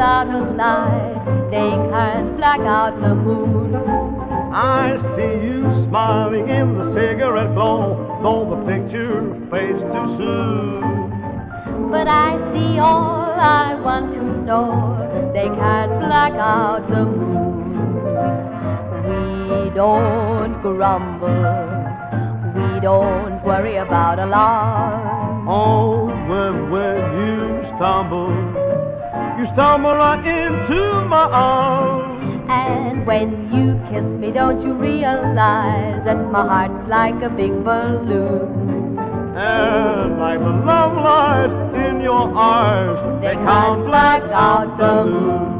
Without a light. They can't black out the moon. I see you smiling in the cigarette glow, though the picture fades too soon. But I see all I want to know. They can't black out the moon. We don't grumble. Don't worry about a lot. Oh, when, when you stumble, you stumble right into my arms. And when you kiss me, don't you realize that my heart's like a big balloon? And like the love light in your eyes, They can't black out the moon.